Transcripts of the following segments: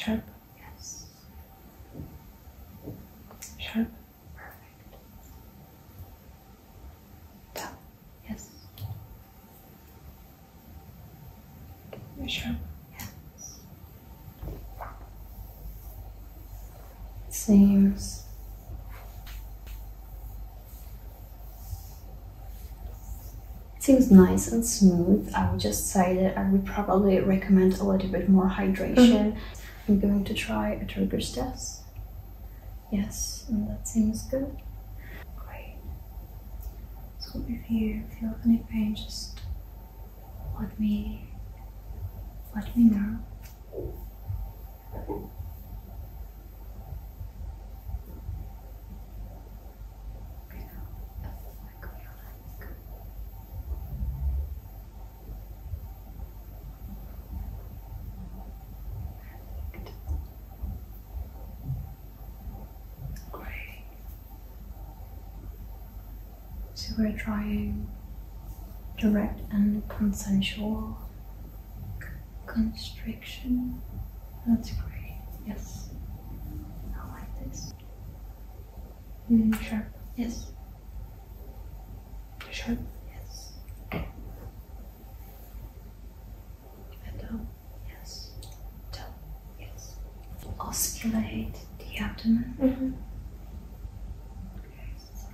Sharp. Yes. Sharp. Perfect. Dull. Yes. Sharp. Yes. Seems It seems nice and smooth. I would just say that I would probably recommend a little bit more hydration. Mm-hmm. I'm going to try a turgor test. Yes, and that seems good. Great. So if you feel any pain, just let me let me know. Okay, now, like we are like- Perfect. Great. So we're trying direct and consensual constriction. That's great. Yes. I like this. Mm, sharp. Yes. Sharp. Yes. Middle. Yes. Toe. Yes. Auscultate the abdomen. Mm-hmm. Okay, so-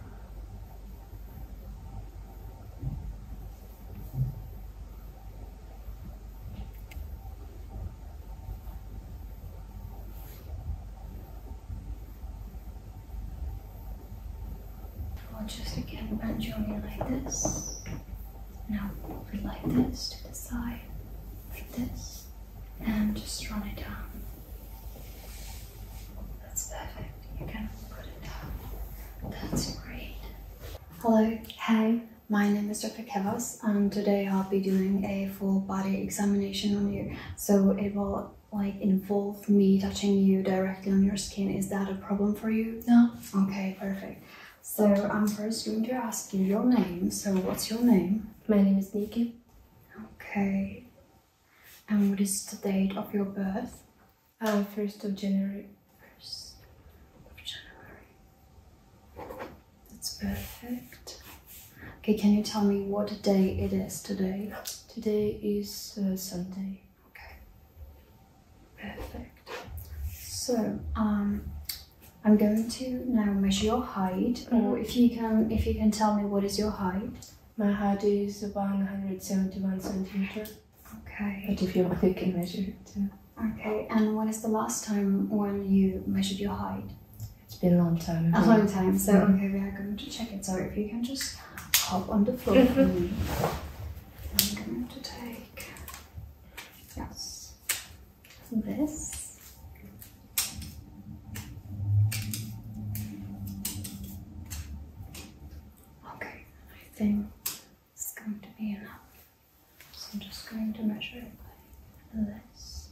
I'll just again bend your knee like this. Now this to the side, like this, and just run it down. That's perfect. You can put it down. That's great. Hello. Hey. My name is Dr. Kewas, and today I'll be doing a full body examination on you. So it will like involve me touching you directly on your skin. Is that a problem for you? No. Okay, perfect. So I'm first going to ask you your name. So what's your name? My name is Nikki. Okay. And what is the date of your birth? Uh, first of January. First of January. That's perfect. Okay, can you tell me what day it is today? Today is uh, Sunday. Okay. Perfect. So, um, I'm going to now measure your height, or if you can, if you can tell me what is your height. My height is about 171 centimeter. Okay. But if you want, you can measure it too. Okay. And when is the last time when you measured your height? It's been a long time. A long time. So okay, we are going to check it. So if you can just hop on the floor for mm-hmm. me. I'm going to take yes this. Okay, I think it's going to be enough. So I'm just going to measure it like this.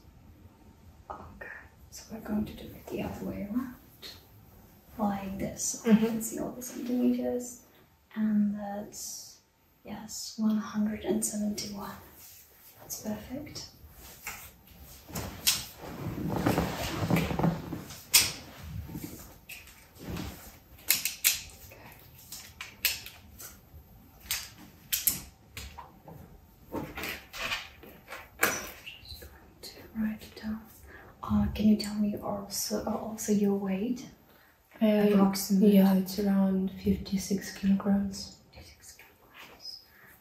Okay, so we're going to do it the other way around like this. So I Mhm. can see all the centimeters, and that's yes, 171. That's perfect. Okay. Just going to write it down. Uh, can you also also your weight? Uh, Approximately. yeah, it's around 56 kilograms. 56 kilograms.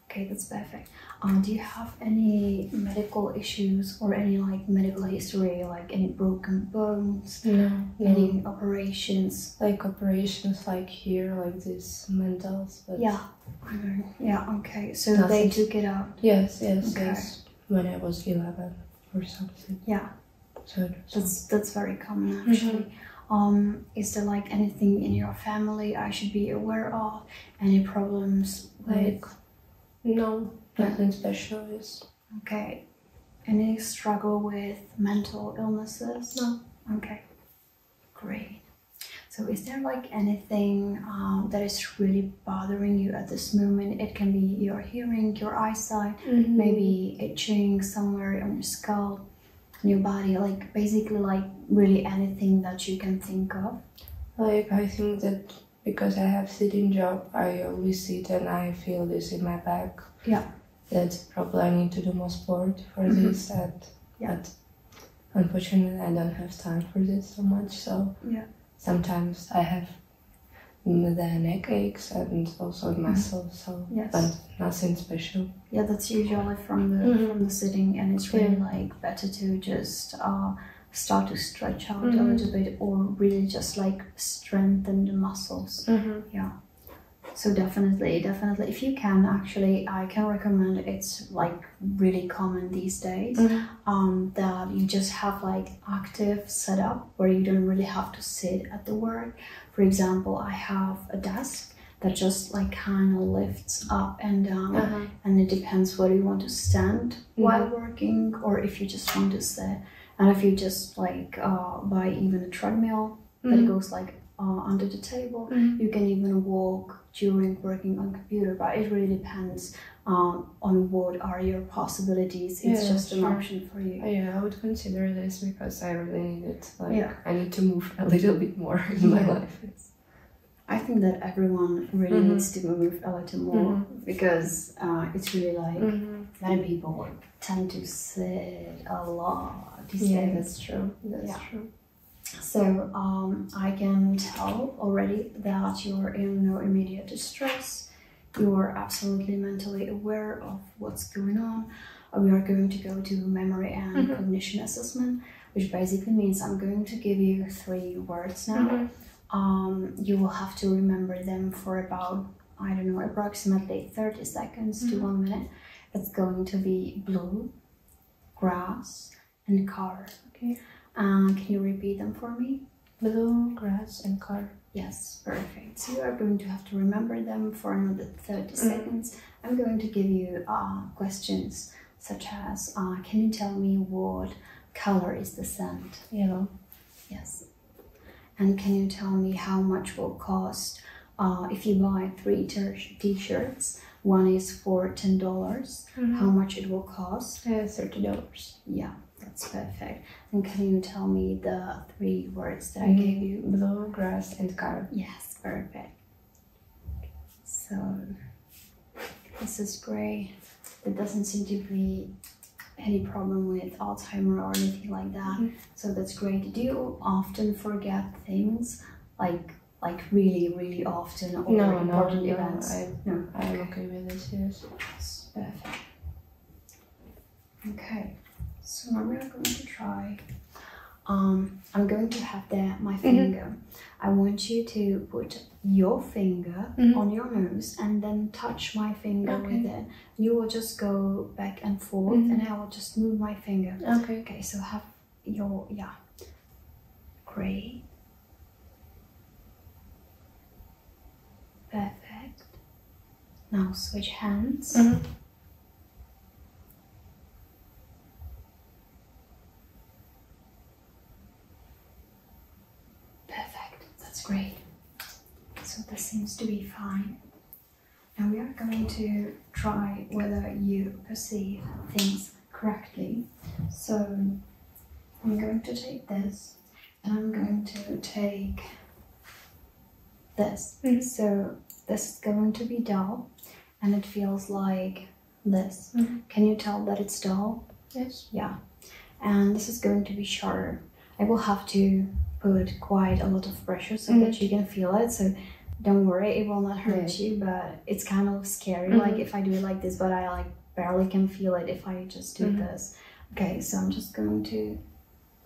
Okay, that's perfect. Um, do you have any medical issues or any like medical history, like any broken bones, No, no. any operations? Like operations like here, like this mentals, but Yeah. I know. Yeah. Okay. So they took it out. yes, yes, Okay. yes. When I was 11 or something. Yeah. That's that's very common actually. Um, is there like anything in your family I should be aware of? Any problems with? like no, nothing special. Is Okay. Any struggle with mental illnesses? No. Okay. Great. So, is there like anything um, that is really bothering you at this moment? It can be your hearing, your eyesight, maybe itching somewhere on your scalp, your body? Like basically, like really anything that you can think of. Like I think that because I have sitting job, I always sit and I feel this in my back. Yeah. that's probably I need to do more sport for Mhm. this. And Yeah. but unfortunately, I don't have time for this so much. So Yeah. sometimes I have mm, the neck aches and also muscles. So Mm-hmm. Yes. but nothing special. Yeah, that's usually from the Mhm. from the sitting, and it's really Yeah. like better to just uh, start to stretch out a Mhm. little bit, or really just like strengthen the muscles. Mm-hmm. Yeah. So definitely, definitely, if you can, actually, I can recommend. It's like really common these days. Um, that you just have like active setup where you don't really have to sit at the work. For example, I have a desk that just like kind of lifts up and down Uh-huh. and it depends whether you want to stand while working or if you just want to sit and if you just like uh, buy even a treadmill that Mhm. goes like uh, under the table Mhm. you can even walk during working on computer but it really depends um, on what are your possibilities it's Yeah, just an sure. option for you Yeah, I would consider this because I really need it. Like Yeah. I need to move a little bit more in my life. It's, i think that everyone really Mhm. needs to move a little more because uh, it's really like Mhm. many people tend to sit a lot these Yeah, days that's true. That's Yeah. true. So um, I can tell already that you're in no immediate distress. You are absolutely mentally aware of what's going on. Uh, We are going to go to memory and Mhm. cognition assessment, which basically means I'm going to give you three words now. Mhm. Um, you will have to remember them for about, I don't know, approximately 30 seconds to Mhm. one minute. It's going to be blue, grass, and car. Okay. Uh, can you repeat them for me? Blue, grass, and car. Yes, perfect. So you are going to have to remember them for another 30 Mhm. seconds. I'm going to give you uh, questions such as uh, Can you tell me what color is the sand? Yellow. Yes. And can you tell me how much will cost uh, if you buy three t shirts? One is for $10. dollars How much it will cost? Uh, Thirty dollars. Yeah, that's perfect. And can you tell me the three words that I Mhm. gave you? Blue, grass, and car. Yes, perfect. So this is great. There doesn't seem to be any problem with Alzheimer or anything like that. Mhm. So that's great. Do you often forget things like like really, really often or No, no, important no. events? I, No. I'm okay with this. Yes, perfect. Okay, so now we are going to try. Um, I'm going to have there my finger. I want you to put your finger Mhm. on your nose and then touch my finger with it. You will just go back and forth, Mhm. and I will just move my finger. Okay. Okay, so have your yeah. Great. Perfect. Now switch hands. Great. So this seems to be fine. Now we are going to try whether you perceive things correctly. So I'm going to take this and I'm going to take this. Mhm. So this is going to be dull and it feels like this. Mhm. Can you tell that it's dull? Yes. Yeah. And this is going to be sharp. I will have to put quite a lot of pressure so that you can feel it. So don't worry, it will not hurt you, but it's kind of scary. Like Mhm. if I do it like this, but I like barely can feel it if I just do Mhm. this. Okay, so I'm just going to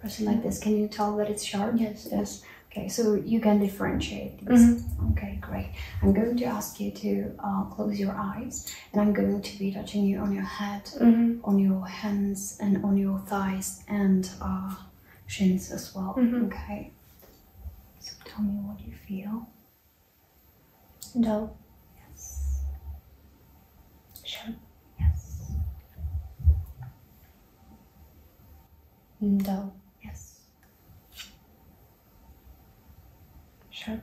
press it like this. Can you tell that it's sharp? Yes. Yes. Okay, so you can differentiate these. Okay, great. I'm going to ask you to uh, close your eyes and I'm going to be touching you on your head Mm-hmm. on your hands and on your thighs and uh, shins as well. Mhm. Okay. So tell me what you feel. Dull. Yes. Sharp. Yes. Dull. Yes. Sharp.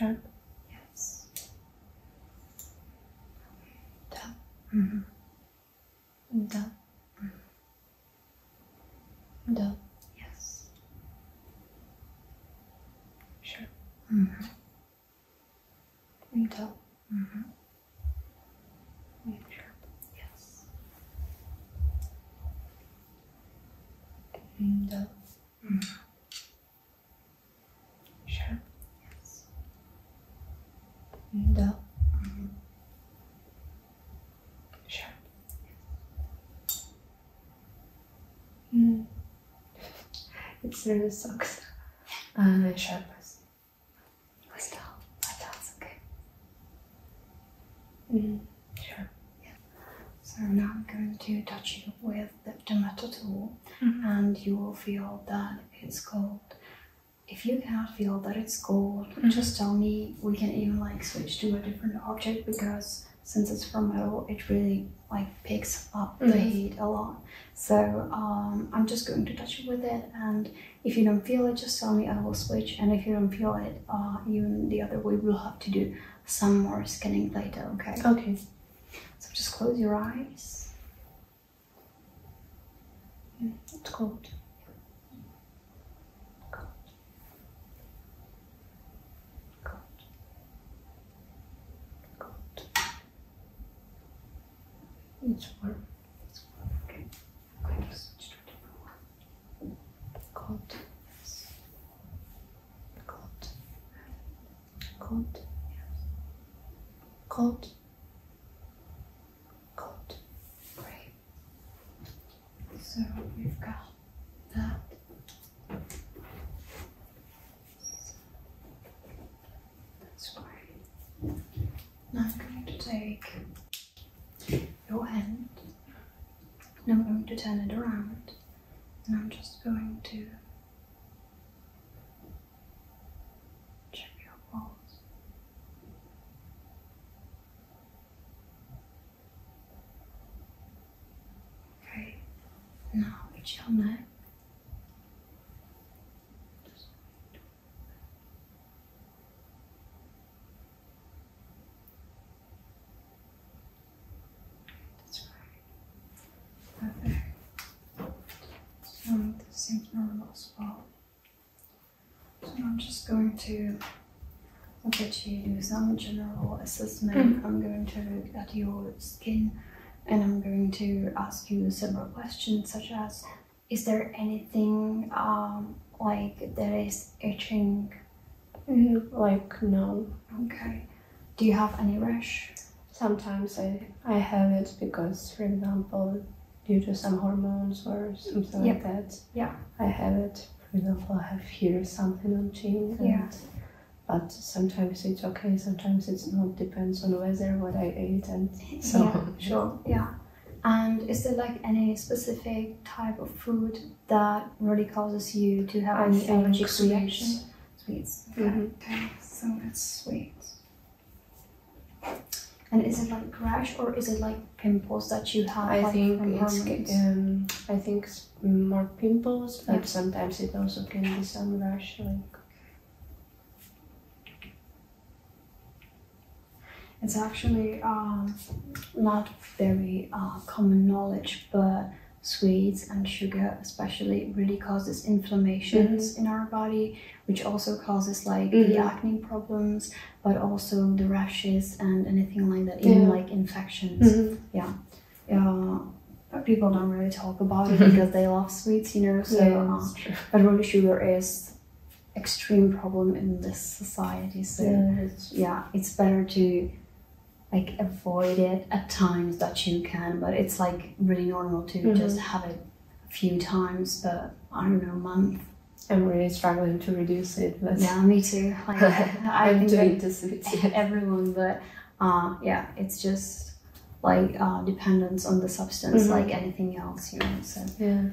Yes. Dull. Mm-hmm. Dull. Dull. Yes. Sharp. Mm-hmm. Dull. Mm-hmm. Sharp. Yes. Dull. Sharp. Yes. Dull. Mm-hmm. Sharp. Mm. It really sucks. Uh, sharp. Still, but that's okay. Mm. Sharp. So now I'm going to touch you with the tomato tool Mhm. and you will feel that it's cold. If you cannot feel that it's cold, Mhm. just tell me. We can even like switch to a different object because since it's from metal, it really like picks up the Mhm. heat a lot. So um, I'm just going to touch you with it, and if you don't feel it, just tell me. I will switch, and if you don't feel it, uh, even the other way, we'll have to do some more scanning later. Okay. Okay. So just close your eyes. It's cold. Cold. Cold. Cold. It's warm. It's warm. Okay. I'm going to switch to a different one. Cold. Yes. Cold. Cold. Cold. Cold. Great. So we've got that. That's great. Now I'm going to take your hand and I'm going to turn it around and I'm just going to check your pulse. Okay, now it's your neck. That's right. Perfect. So this seems normal as well. So I'm just going to look at you, do some general assessment. I'm going to look at your skin and I'm going to ask you several questions such as is there anything um, like that is itching? Mm, like no. Okay. Do you have any rash? Sometimes I I have it because, for example, due to some hormones or something Yep. like that. Yeah. I have it. For example, I have here something on chin. Yeah. But sometimes it's okay. Sometimes it's not. Depends on weather, what I ate, and so yeah, sure. Yeah. And is there like any specific type of food that really causes you to have I any allergic sweets. reaction? Sweets. Okay. Mhm. Okay. So it's sweets. And is it like rash or is it like pimples that you have? I like, think it's um, I think it's more pimples, but Yeah. sometimes it also can be some rash, like It's actually um, not very uh, common knowledge, but sweets and sugar, especially, really causes inflammations in our body, which also causes like the Mhm. acne problems, but also the rashes and anything like that, even Yeah. like infections. Yeah, but people don't really talk about it because they love sweets, you know. So, yeah, uh, but really, sugar is extreme problem in this society. So Yeah, it's, yeah, it's better to like avoid it at times that you can, but it's like really normal to Mhm. just have it a few times, but I don't know, month. I'm really struggling to reduce it, but Yeah, me too. Like I I'm think doing the sweets. everyone, but uh, yeah, it's just like uh, dependence on the substance, Mhm. like anything else, you know. So Yeah.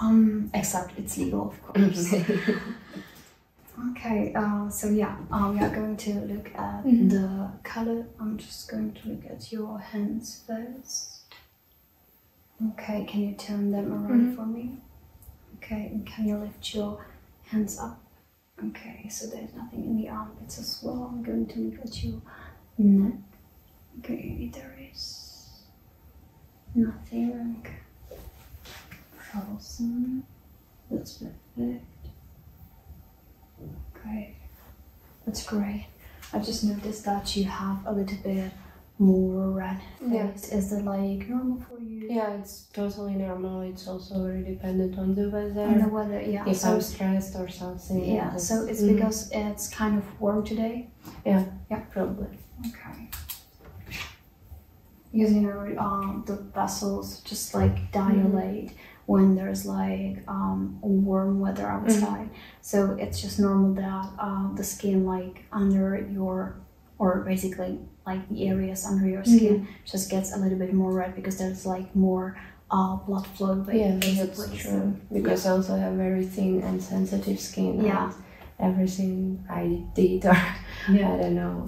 Um, except it's legal, of course. okay, uh, so yeah, uh, we are going to look at Mhm. the color. I'm just going to look at your hands first. Okay, can you turn them around Mhm. for me? Okay, and can you lift your hands up? Okay, so there's nothing in the armpits as well. I'm going to look at your neck. Okay, there is nothing frozen. That's perfect. Okay, that's great. I've just noticed that you have a little bit more red Yeah. Is it like normal for you? Yeah, it's totally normal. It's also very dependent on the weather. On the weather, yeah. if so I'm stressed or something. yeah, so it's Mhm. because it's kind of warm today. Yeah, Yeah. probably. Okay. Because you know, um, the vessels just like dilate when there's like um, warm weather outside. So it's just normal that uh, the skin, like under your, or basically like the areas under your skin, just gets a little bit more red because there's like more uh, blood flow. Yeah, basically. that's true. Because I also have very thin and sensitive skin. Yeah. and Everything I did, or yeah. I don't know.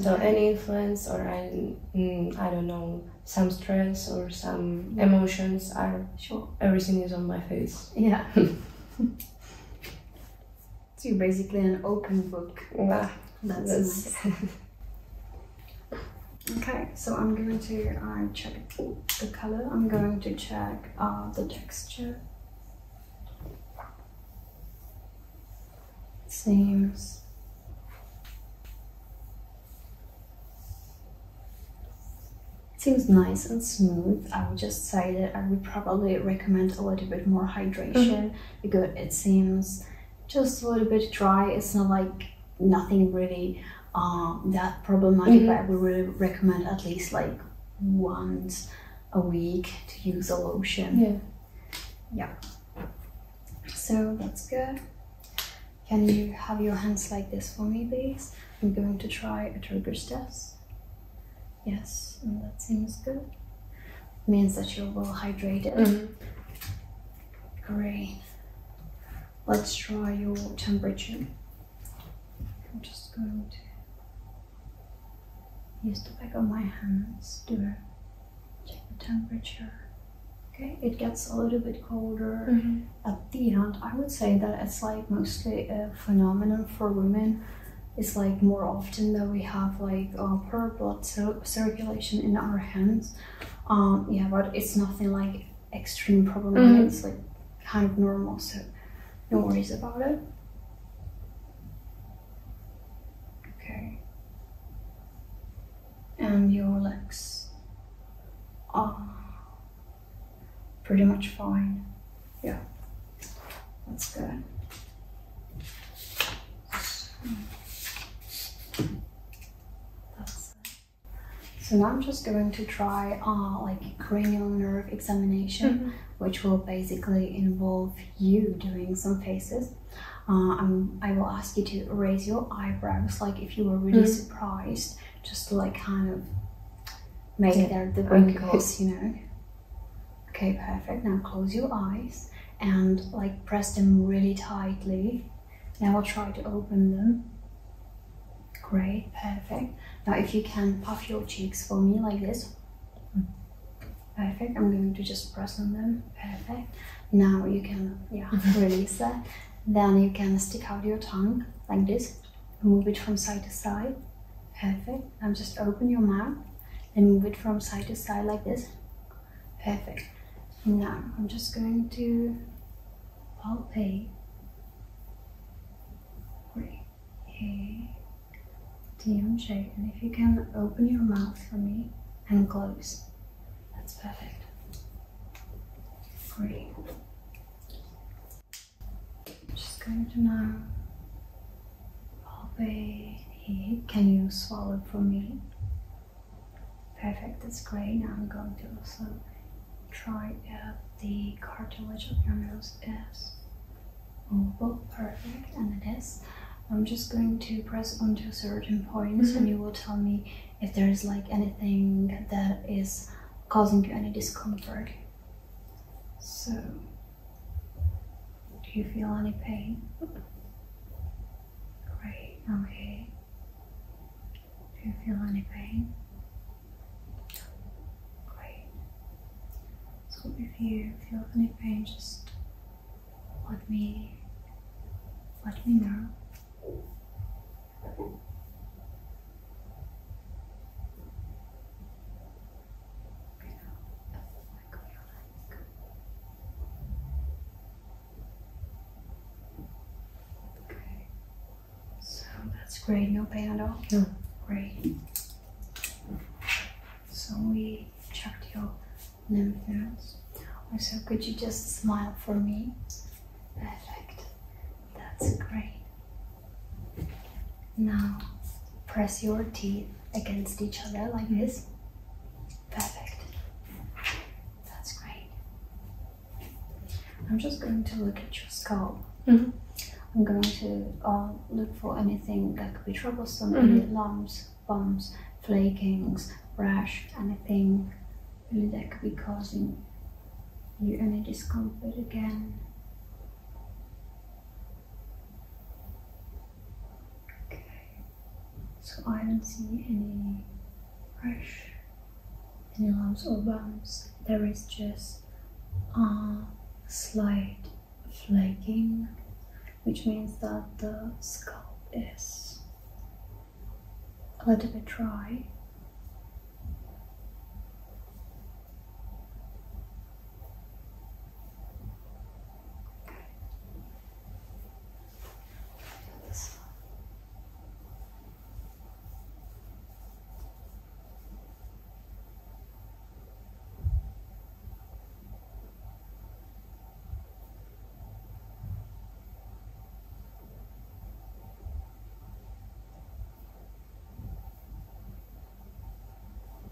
So any influence or I, mm, I don't know, some stress or some emotions are Sure. everything is on my face. Yeah. so you're basically an open book. Yeah, That's, that's nice. Okay, so I'm going to uh, check the color. I'm going to check uh, the texture. Seems seems nice and smooth. I would just say that I would probably recommend a little bit more hydration because it seems just a little bit dry. It's not like nothing really um, that problematic, Mhm. but I would really recommend at least like once a week to use a lotion. yeah. So that's good. Can you have your hands like this for me, please? I'm going to try a turgor's test. Yes, and that seems good. Means that you're well hydrated. Mhm. Great. Let's try your temperature. I'm just going to use the back of my hands to check the temperature. Okay, it gets a little bit colder Mhm. at the end. I would say that it's like mostly a phenomenon for women. It's like more often that we have like uh, poor blood cir- circulation in our hands. Um, yeah, but it's nothing like extreme problematic. Mhm. It's like kind of normal, so no worries about it. Okay. And your legs are pretty much fine. Yeah, that's good. That's it. So now I'm just going to try uh, like cranial nerve examination, which will basically involve you doing some faces. Uh, I'm, I will ask you to raise your eyebrows, like if you were really Mhm. surprised, just to like kind of make Yeah, the okay. wrinkles, you know. Okay, perfect. Now close your eyes and like press them really tightly. Now I'll try to open them. Great, perfect. Now if you can puff your cheeks for me like this. Hmm. Perfect. I'm going to just press on them. Perfect. Now you can yeah release that. Then you can stick out your tongue like this. Move it from side to side. Perfect. Now just open your mouth and move it from side to side like this. Perfect. Now I'm just going to palpate. Great. TMJ. And if you can open your mouth for me and close. That's perfect. Great. I'm just going to now palpate here. Can you swallow for me? Perfect, that's great. Now I'm going to also try if the cartilage of your nose is movable. Oh, perfect, and it is. I'm just going to press onto certain points and mm-hmm. you will tell me if there is like anything that is causing you any discomfort. So Do you feel any pain? Great, okay. Do you feel any pain? Great. So if you feel any pain, just let me let me know. Okay. So that's great, no pain at all? No. Great. So we checked your lymph nodes. Also, could you just smile for me? Perfect. That's great. Now, press your teeth against each other like this. Perfect. That's great. I'm just going to look at your scalp. Mhm. I'm going to uh, look for anything that could be troublesome, any lumps, bumps, flakings, rash, anything really that could be causing you any discomfort again. So I don't see any rash, any lumps or bumps. There is just a slight flaking which means that the scalp is a little bit dry.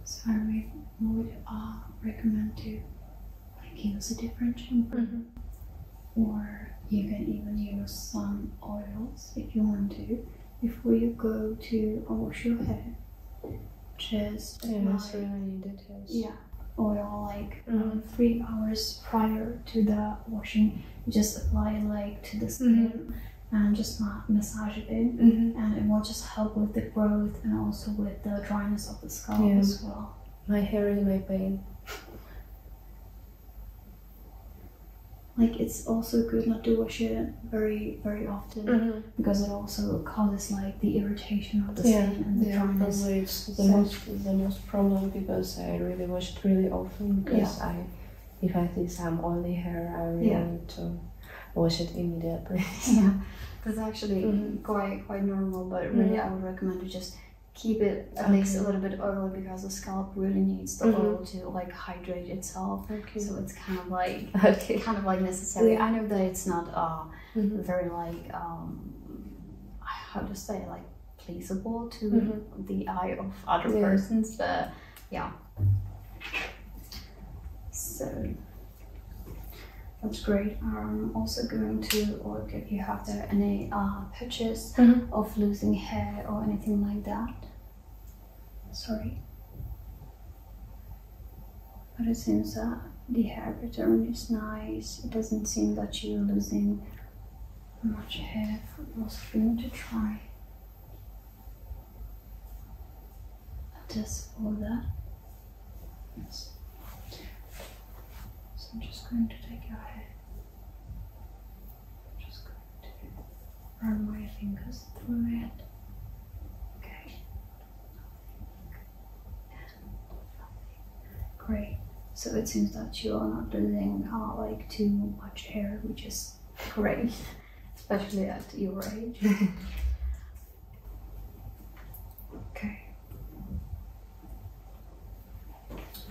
So I re- would uh, recommend to like use a different shampoo, or you can even use some oils if you want to before you go to wash your hair. Just Yeah, apply- really needed. Yes. yeah, oil like uh, Mhm. three hours prior to the washing. You just apply it like to the skin and just ma- massage it in, Mhm. and it will just help with the growth and also with the dryness of the scalp Yeah. as well. My hair is my pain. Like it's also good not to wash it very very often because it also causes like the irritation of the Yeah, skin and the yeah, dryness. probably it's the So- most the most problem because I really wash it really often because I if I see some oily hair I really Yeah. need to wash it immediately. Yeah, that's actually Mhm. quite quite normal. But really, Mhm. I would recommend to just keep it at least a little bit oily because the scalp really needs the Mhm. oil to like hydrate itself. Okay. So it's kind of like okay. kind of like necessary. Yeah. I know that it's not uh Mhm. very like um how to say like pleasable to Mhm. the eye of other Yeah. persons, but yeah. So that's great. I'm also going to look if you have there any uh, patches Mhm. of losing hair or anything like that. Sorry. But it seems that the hair return is nice. It doesn't seem that you're losing much hair. I'm also going to try this for that. Yes. So I'm just going to take your hair. I'm Just going to run my fingers through it. Great. So it seems that you are not losing uh, like too much hair, which is great, especially at your age. okay.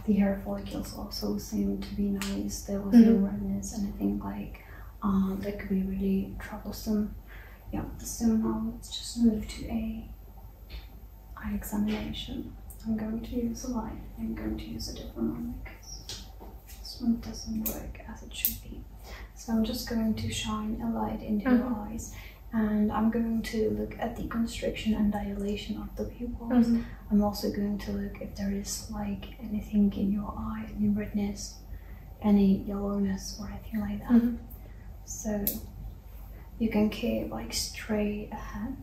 The hair follicles also seem to be nice. There was no Mhm. redness, anything like um, that could be really troublesome. Yeah. So now let's just move to a eye examination. I'm going to use a light. I'm going to use a different one because this one doesn't work as it should be. So I'm just going to shine a light into your Mhm. eyes and I'm going to look at the constriction and dilation of the pupils. Mhm. I'm also going to look if there is like anything in your eye, any redness, any yellowness or anything like that. Mhm. So you can keep like straight ahead.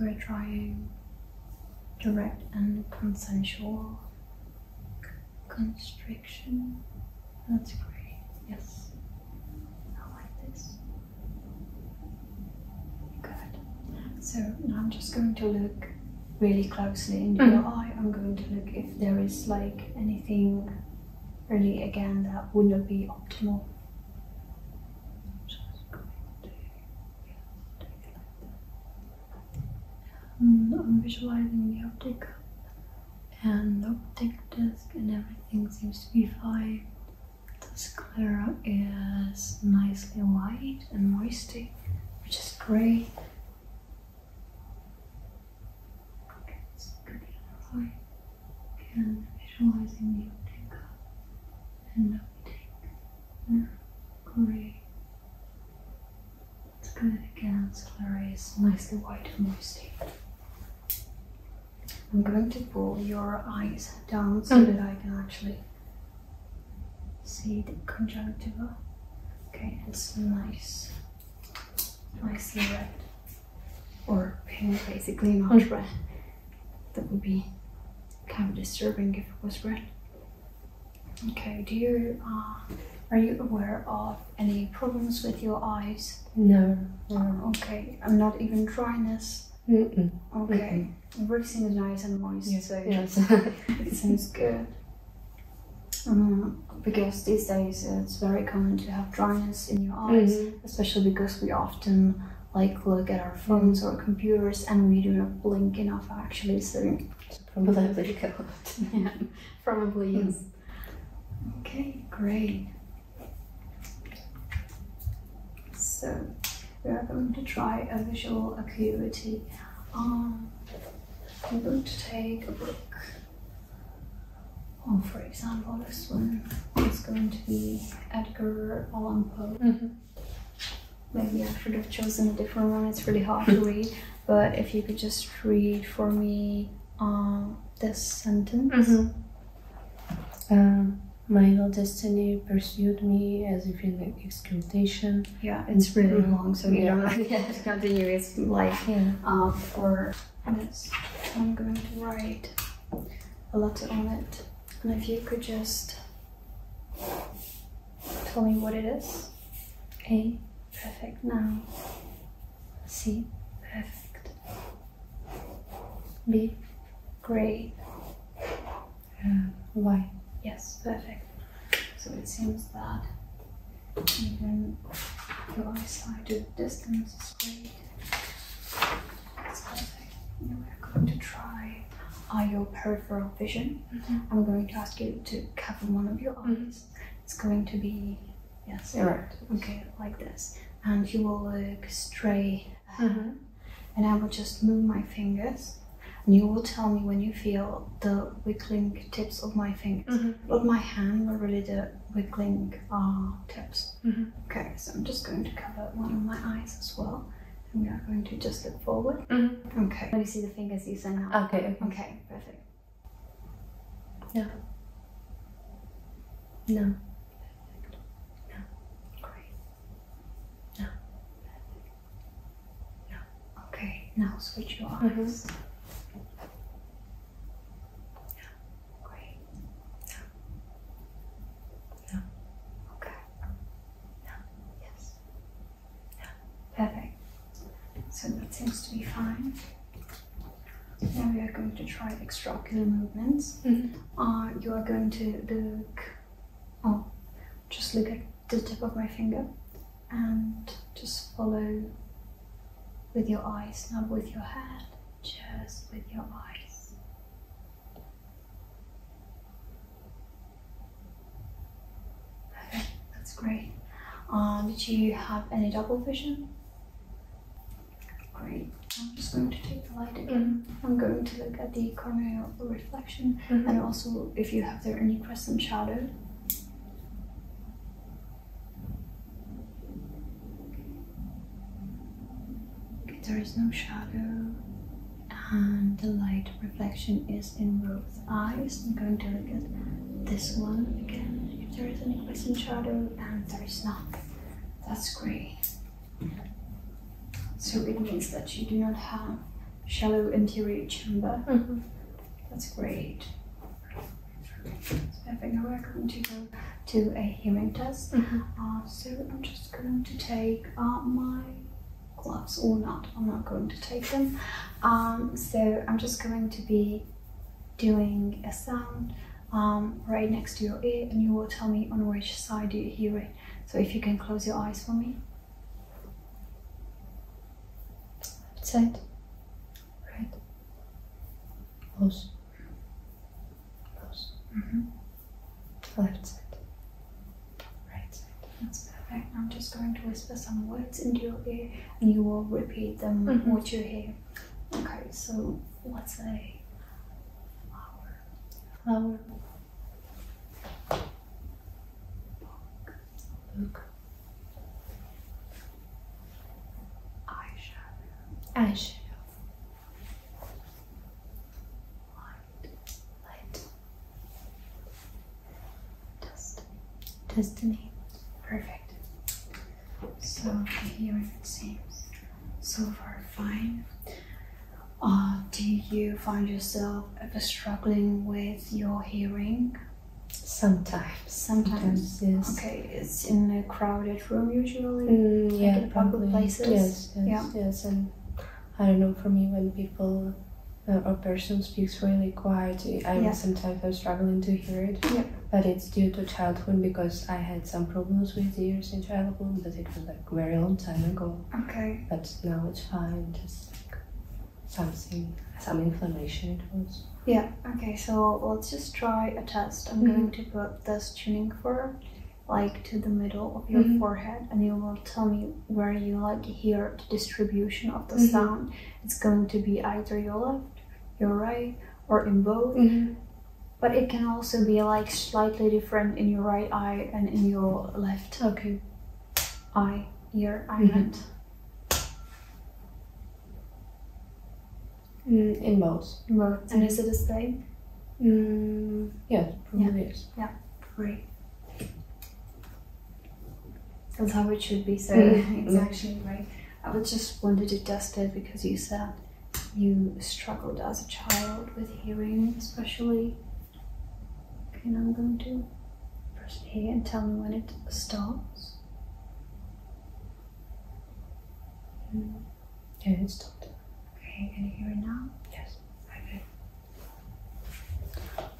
We're trying direct and consensual constriction. That's great. Yes. I like this. Good. So now I'm just going to look really closely into your mm-hmm. eye. I'm going to look if there is like anything really again that would not be optimal. Just going to yeah, take it like that. And Mm-hmm. I'm visualizing the optic and the optic disc and everything seems to be fine. The sclera is nicely white and moisty, which is great. Okay, good eye. Again, visualizing the optic and optic. Great. It's good again, sclera is nicely white and moisty. I'm going to pull your eyes down so that I can actually see the conjunctiva. Okay, it's nice, nicely red or pink, basically not red. That would be kind of disturbing if it was red. Okay, do you uh, are you aware of any problems with your eyes? No. no. Okay, I'm not even dryness. Mm-mm. Okay, everything is nice and moist, Yes. so Yes. it sounds good. Um, because these days it's very common to have dryness in your eyes, Mhm. especially because we often like look at our phones or computers and we do not blink enough actually. So So probably go. yeah, probably yes. Okay, great. So we are going to try a visual acuity. Um, I'm going to take a book. Oh, for example, this one is going to be Edgar Allan Poe. Mhm. Maybe I should have chosen a different one. It's really hard to read. But if you could just read for me um, this sentence. Mhm. Um, my evil destiny pursued me as if in excultation. Yeah, it's really Mhm. long, so you Yeah. don't have to continue. It's like Yeah. uh, for this. I'm going to write a letter on it, and if you could just tell me what it is. A, perfect. Now, C, perfect. B, great. Uh, why? Yes, perfect. So it seems that even your eyesight to the distance is great. That's perfect. We're going to try uh, your peripheral vision. I'm going to ask you to cover one of your eyes. It's going to be, yes, right. okay, like this. And you will look straight. Mhm. And I will just move my fingers. And you will tell me when you feel the wiggling tips of my fingers. Not my hand, but really the wiggling uh, tips. Mhm. Okay, so I'm just going to cover one of my eyes as well. And we are going to just look forward. Mhm. Okay. When you see the fingers, you say now. Okay. Okay. Okay, perfect. No. No. Great. No. Okay, now switch your eyes. Mhm. Great. No. Okay. Yes. Perfect. So that seems to be fine. Now we are going to try extraocular movements. Mhm. Uh, you are going to look. Oh, just look at the tip of my finger and just follow with your eyes, not with your head, just with your eyes. Okay, that's great. Uh, did you have any double vision? Great. I'm just going to take the light again. I'm going to look at the corneal reflection Mhm. and also if you have there any crescent shadow. Okay, there is no shadow. and the light reflection is in both eyes. I'm going to look at this one again if there is any crescent shadow and there is not. That's great. So it means that you do not have shallow anterior chamber. Mm-hmm. That's great. So I think we're going to go to a hearing test. Mhm. Uh, so I'm just going to take uh, my gloves or not. I'm not going to take them. Um, so I'm just going to be doing a sound um, right next to your ear, and you will tell me on which side you hear it. So if you can close your eyes for me. Left side. Right. Close. Close. Mm-hmm. Left side. Right side. That's perfect. I'm just going to whisper some words into your ear, and you will repeat them Mhm. what you hear. Okay, so let's say flower, Flower. Look. Eyeshadow. light, Light. dust. Destiny. Perfect. So hearing it seems so far fine. Uh, do you find yourself ever struggling with your hearing? Sometimes. Sometimes. yes. Okay, it's in a crowded room usually. Mm, yeah, in public probably. places? Yes, yes, Yeah. yes. And I don't know, for me, when people uh, or person speaks really quiet, I Yeah. sometimes I'm struggling to hear it. Yeah. But it's due to childhood because I had some problems with ears in childhood, but it was like very long time ago. Okay. But now it's fine, just like something, some inflammation it was. Yeah, okay, so let's just try a test. I'm Mhm. going to put this tuning fork like to the middle of your Mhm. forehead and you will tell me where you like hear the distribution of the Mhm. sound. It's going to be either your left, your right, or in both. Mm-hmm. But it can also be like slightly different in your right eye and in your left Okay. eye, ear, I Mhm. meant. Mm, in both. Both. And is it the same? Mm, yes, probably yes. Great. That's how it should be, so Mhm. it's actually right. I was just wanted to test it because you said you struggled as a child with hearing, especially. Okay, now I'm going to press here and tell me when it stops. Yeah, it stopped. Okay, can you hear it now? Yes. Okay.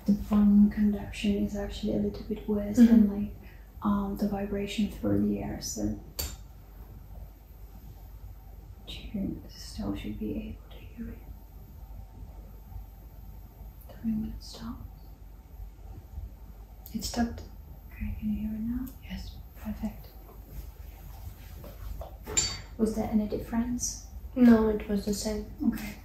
The bone conduction is actually a little bit worse Mhm. than like um, the vibration through the air, so you still should be able to hear it. Tell me when it stops. It stopped. Okay, can you hear it now? Yes. Perfect. Was there any difference? No, it was the same. Okay.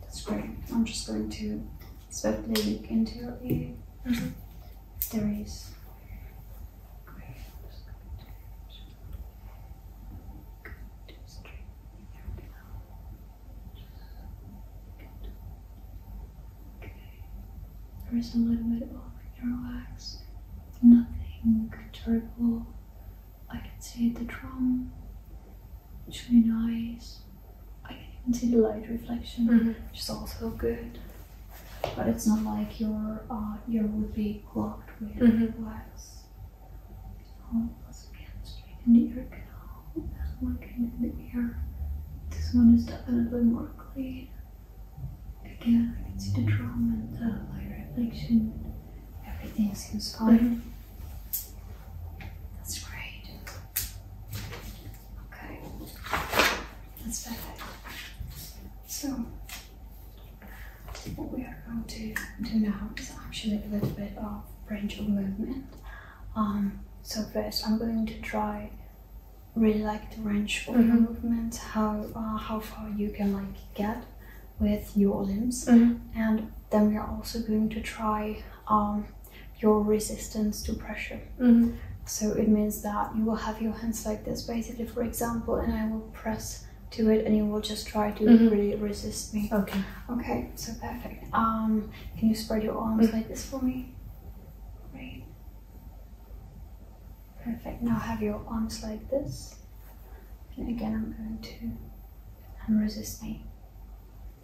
That's great. I'm just going to swiftly look into your ear. Mhm. There is. Great. I'm just going to- go to straight your canal. Okay. There is a little bit of earwax. Nothing terrible. I can see the drum. It's really nice. I can even see the light reflection, Mm-hmm. which is also good. But it's not like your uh, ear would be clogged with Mhm. wax. So let's again straight in the ear canal and looking in the ear. This one is definitely more clean. Again, I can see the drum and the light reflection. Everything seems fine. That's great. Okay. That's perfect. So, what we are going to do now is actually a little bit of range of movement. Um, so first, I'm going to try really like the range of your Mhm. movement, how uh, how far you can like get with your limbs, Mm-hmm. and then we are also going to try um, your resistance to pressure. Mm-hmm. So it means that you will have your hands like this, basically, for example, and I will press to it, and you will just try to Mhm. really resist me. Okay. Okay, so perfect. Um, can you spread your arms Mm. like this for me? Great. Perfect. Now have your arms like this. And again, I'm going to and resist me.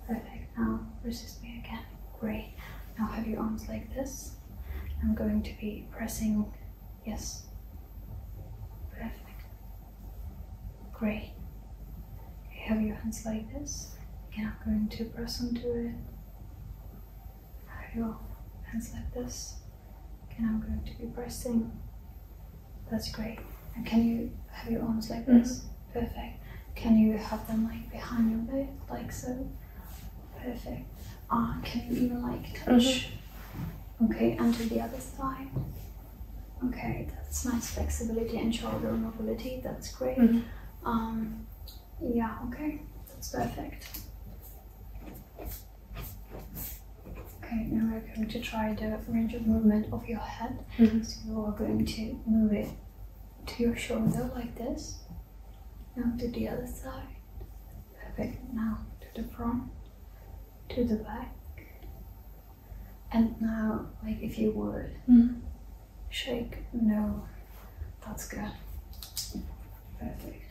Perfect. Now resist me again. Great. Now have your arms like this. I'm going to be pressing. Yes. Perfect. Great. Have your hands like this. Again, I'm going to press onto it. Have your hands like this. Again, I'm going to be pressing. That's great. And can you have your arms like this? Perfect. Can you have them like behind your back, like so? Perfect. Uh, can you even like touch? Okay, and to the other side. Okay, that's nice flexibility and shoulder mobility. That's great. Mhm. Um, yeah, okay, that's perfect. Okay, now we're going to try the range of movement of your head. Mhm. So you are going to move it to your shoulder like this. Now to the other side. Perfect. Now to the front, to the back. And now, like if you would Mhm. shake, no, that's good. Perfect.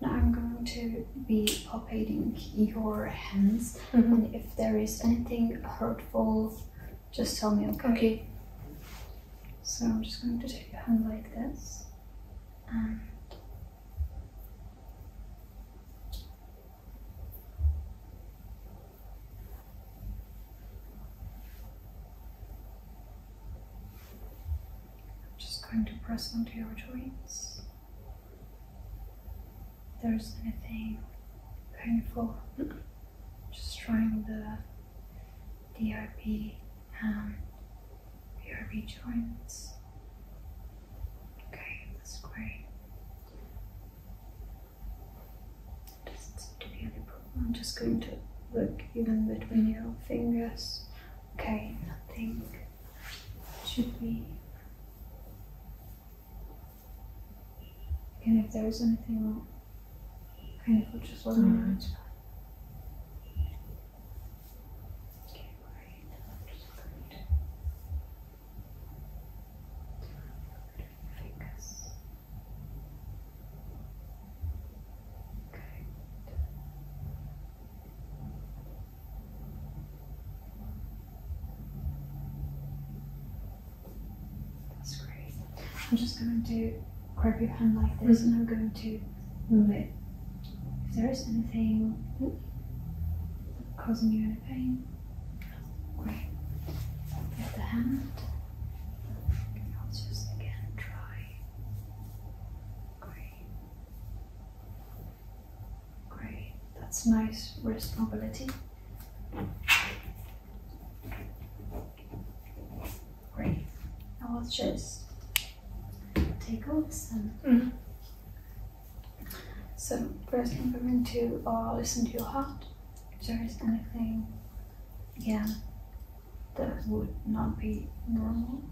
Now I'm going to be palpating your hands, Mhm. and if there is anything hurtful, just tell me, okay? Okay. So I'm just going to take your hand like this, and I'm just going to press onto your joints. If there's anything painful, just trying the DIP and um, PIP joints. Okay, that's great. Doesn't seem to be any problem. I'm just going to look even between your fingers. Okay, nothing should be. And if there is just let me know. Alright. Okay, great. I'm just going to fingers. Okay. That's great. I'm just going to grab your hand like this and I'm going to move it. There is anything causing you any pain, great. Get the hand. I'll just again try. Great. Great. That's nice wrist mobility. Great. Now let's just take a listen. Mhm. So first I'm going to uh, listen to your heart. If there is anything yeah, that would not be normal.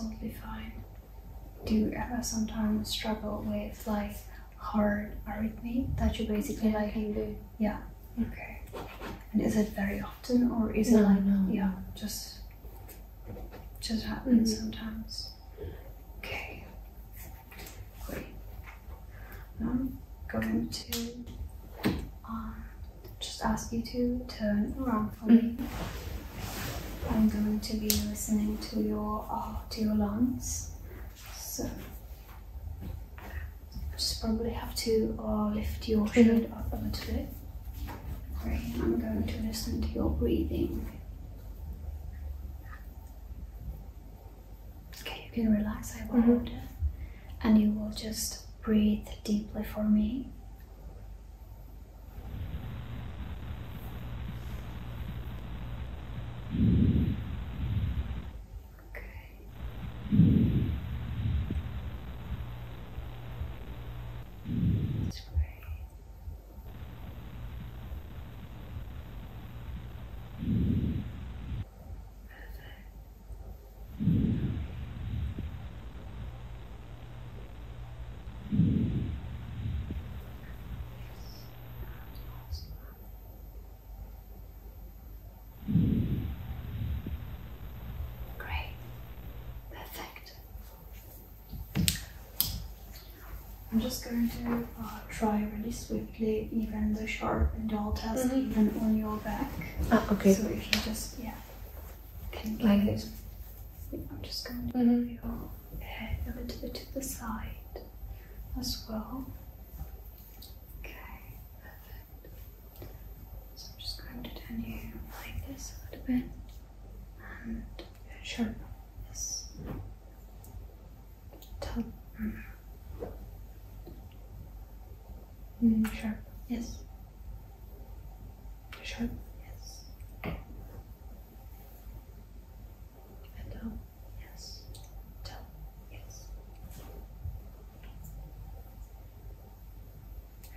absolutely fine. Do you ever sometimes struggle with like hard arrhythmia that you basically like? Can do. Yeah. Okay. And is it very often or is no, it like no. yeah just just happens mm-hmm. sometimes? Okay. Great. Now I'm going to um, just ask you to turn around for me. Mm-hmm. I'm going to be listening to your uh, to your lungs. So just probably have to uh, lift your shirt up a little bit. Great. I'm going to listen to your breathing. Okay, you can relax. I will hold it, and you will just breathe deeply for me. Just going to uh, try really swiftly, even the sharp and dull test, Mhm. even on your back. Ah, okay. So if you just, yeah, can Like this. I'm just going to Mhm. move your head a little bit to the side as well. Okay, perfect. So I'm just going to turn you like this a little bit. And Sharp. yes. Top. Mm, Mm, sharp. Yes. Sharp. Yes. And down. Yes. Top. Yes.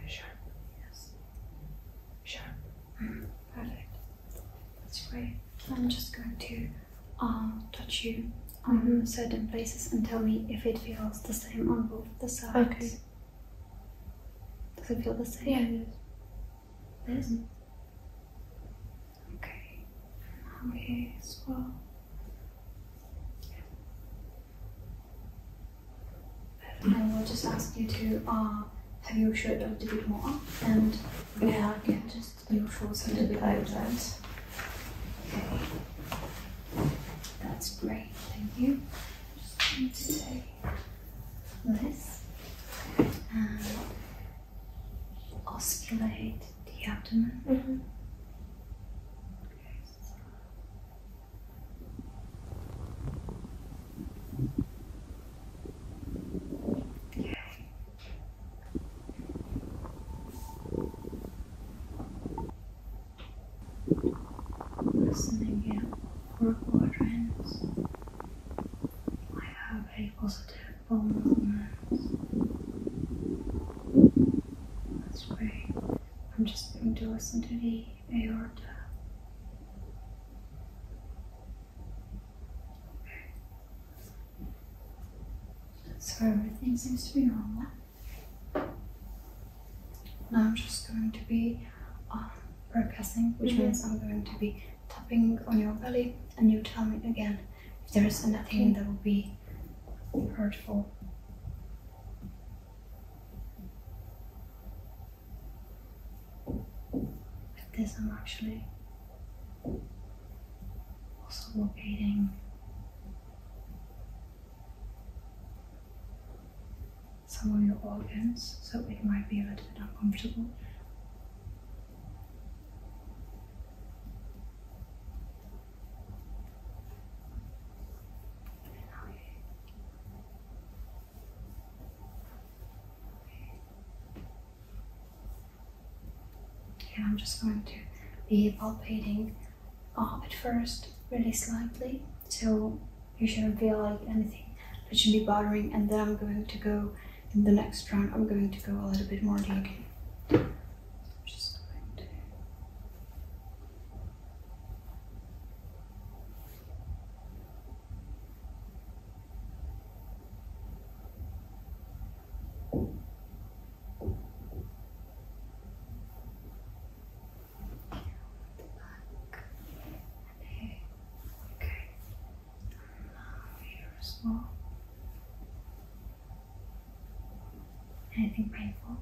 Sharp. Yes. Sharp. Mm, Perfect. That's great. I'm just going to um, touch you on Mhm. certain places and tell me if it feels the same on both the sides. Okay. Does it feel the same? Yeah. This? Mhm. Okay. Now here as well. I will just ask you to uh, have your shirt a little bit more and Yeah. yeah, just your shorts a little bit like that. Okay. That's great. Thank you. Just going to take this and auscultate the abdomen. Mm-hmm. Okay. Listening in four quadrants. I have a positive movement. That's great. I'm just going to listen to the aorta. So everything seems to be normal. Now I'm just going to be um, percussing, which Mhm. means I'm going to be tapping on your belly, and you tell me again if there is anything that would be hurtful. With this, I'm actually also locating some of your organs, so it might be a little bit uncomfortable. Yeah, I'm just going to be palpating uh, at first really slightly, so you shouldn't feel like anything that should be bothering, and then I'm going to go in the next round. I'm going to go a little bit more deeply. Just going to. Okay. Okay. Now here as well. Anything painful?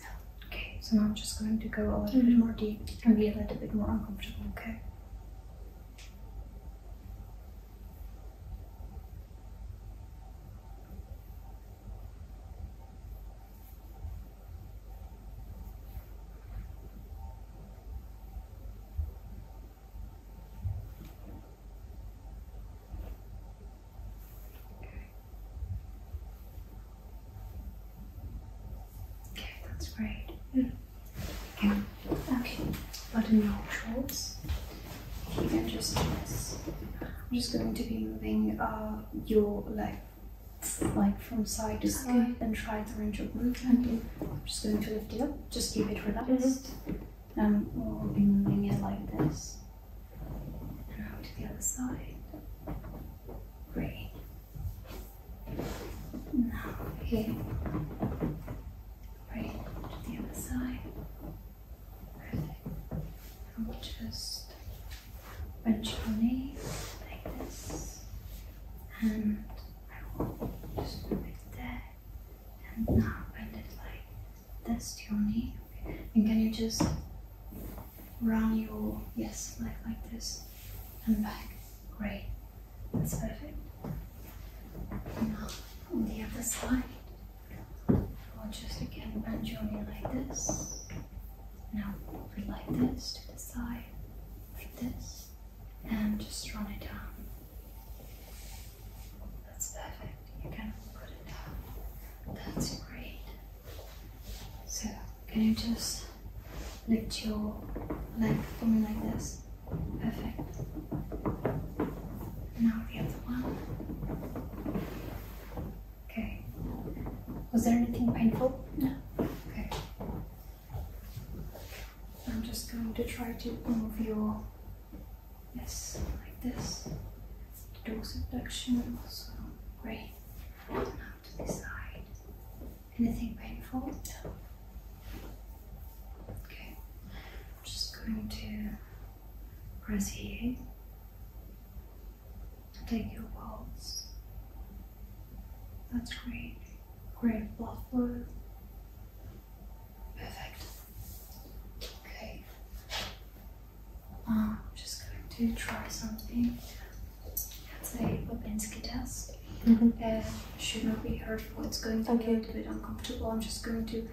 No. Okay, so now I'm just going to go a little bit mm-hmm. more deep and be a little bit more uncomfortable? Okay, that's great. Yeah. Okay. Okay. Button your shorts. You can just do this. Just going to be moving uh, your leg like from side to uh-huh. side and try the range of movement. Mm-hmm. I'm just going to lift it up. Just keep it relaxed. Mm-hmm. And we'll be moving it like this. And now to the other side. Great. Now here. Right to the other side. Perfect. And we'll just bend your knee like this. And just move it there. And now bend it like this to your knee. And can you just round your yes leg like this and back? Great. That's perfect. Now on the other side. Or just again bend your knee like this. Now it like this to the side, like this, and just run it down. That's perfect. You can put it down. That's great. So, can you just lift your leg for me like this? Perfect. Now the other one. Okay. Was there anything painful? No. Okay. I'm just going to try to move your yes like this. Dorsiflexion also great. Now to the side. Anything painful? Okay. I'm just going to press here. Take your pulse. That's great. Great blood flow. Perfect. Okay. Uh, I'm just going to try something. It's a Babinski test. Uh, should not be going to be a little bit uncomfortable. I'm just going to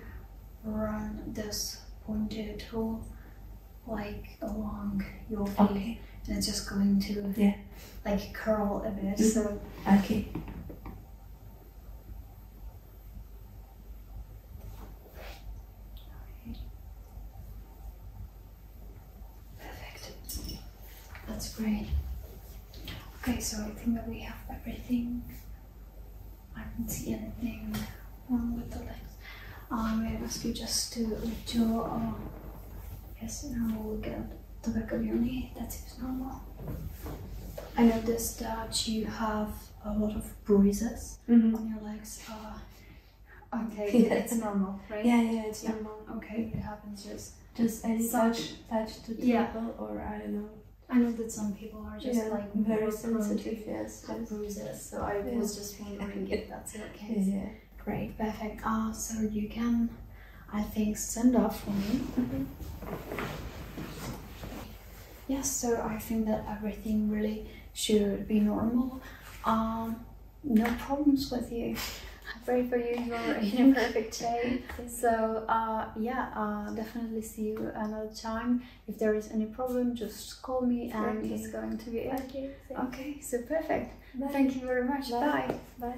run this pointed tool like along your feet. Okay. And it's just going to Yeah. like curl a bit. Mhm. So Okay. Perfect. That's great. Okay, so I think that we have everything. I don't see anything wrong with the legs. Um, I ask you just to lift your arm. Yes, now we'll look at the back of your knee. That seems normal. I noticed that you have a lot of bruises Mm-hmm. on your legs. Uh, okay, Yeah. it's normal, right? Yeah, yeah, it's Yeah. normal. Okay, it happens just Just any touch, touch to the Yeah. table, or I don't know. I know that some people are just yeah, like very sensitive. Yes, yes. bruises, so I was just wondering if that's case. yeah. Great, perfect. Uh, so you can, I think, stand up for me. Mhm. Yes, so I think that everything really should be normal. Um, no problems with you. I pray for you. You're in a perfect shape. So uh, yeah, uh, definitely see you another time. If there is any problem, just call me, and Okay. it's going to be it. Okay. Okay, so perfect. Bye. Thank you very much. Bye. Bye. Bye.